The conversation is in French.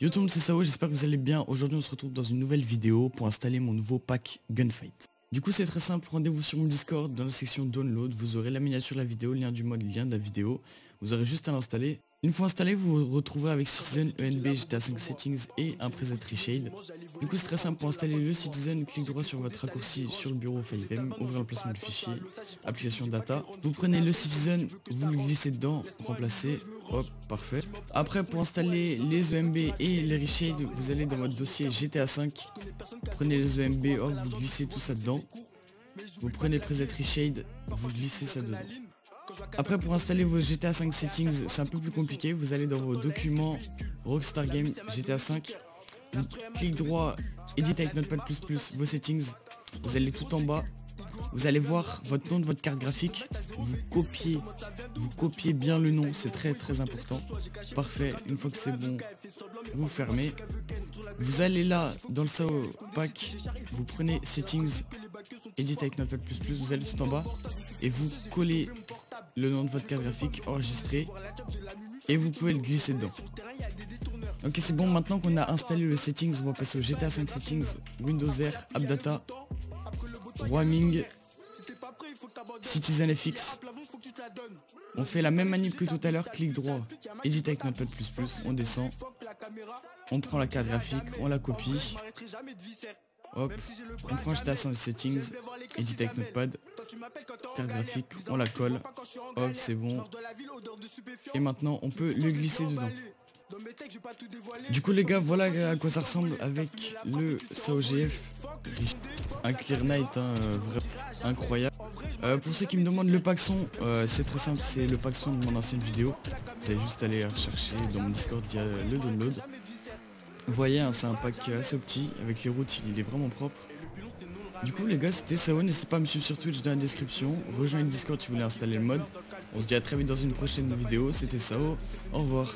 Yo tout le monde c'est Sao, j'espère que vous allez bien. Aujourd'hui on se retrouve dans une nouvelle vidéo pour installer mon nouveau pack Gunfight. Du coup c'est très simple, rendez-vous sur mon Discord dans la section Download, vous aurez la miniature de la vidéo, lien du mode, lien de la vidéo. Vous aurez juste à l'installer. Une fois installé, vous vous retrouvez avec Citizen, ENB, GTA 5 Settings et un preset Reshade. Du coup c'est très simple, pour installer le Citizen, clic droit sur votre raccourci sur le bureau 5M, ouvrez l'emplacement du fichier, application data. Vous prenez le Citizen, vous le glissez dedans, remplacez, hop, parfait. Après pour installer les EMB et les Reshade, vous allez dans votre dossier GTA 5, prenez les EMB, hop, vous glissez tout ça dedans. Vous prenez preset Reshade, vous glissez ça dedans. Après pour installer vos GTA 5 settings c'est un peu plus compliqué, vous allez dans vos documents Rockstar Game GTA 5, cliquez droit, Edit avec Notepad++, vos settings, vous allez tout en bas, vous allez voir votre nom de votre carte graphique, vous copiez, vous copiez bien le nom, c'est très très important. Parfait, une fois que c'est bon, vous fermez. Vous allez là dans le SAO pack, vous prenez settings, edit avec Notepad++, vous allez tout en bas. Et vous collez le nom de votre carte graphique enregistré et vous pouvez le glisser dedans. Ok c'est bon maintenant qu'on a installé le settings, on va passer au GTA 5 settings, Windows R, AppData, Roaming, Citizen FX. On fait la même manip que tout à l'heure, clic droit, Edit avec Notepad++, on descend, on prend la carte graphique, on la copie, hop, on prend GTA 5 settings, Edit avec Notepad, carte graphique, on la colle, hop c'est bon, et maintenant on peut le glisser dedans. Du coup les gars voilà à quoi ça ressemble avec le SAOGF un Clear Night hein, euh, incroyable. Euh, pour ceux qui me demandent le pack son euh, c'est très simple c'est le pack son de mon ancienne vidéo. Vous allez juste aller rechercher dans mon discord il y a le download. Vous voyez hein, c'est un pack assez petit avec les routes il est vraiment propre. Du coup les gars c'était Sao n'hésitez pas à me suivre sur Twitch dans la description. Rejoignez le discord si vous voulez installer le mode. On se dit à très vite dans une prochaine vidéo c'était Sao. Au revoir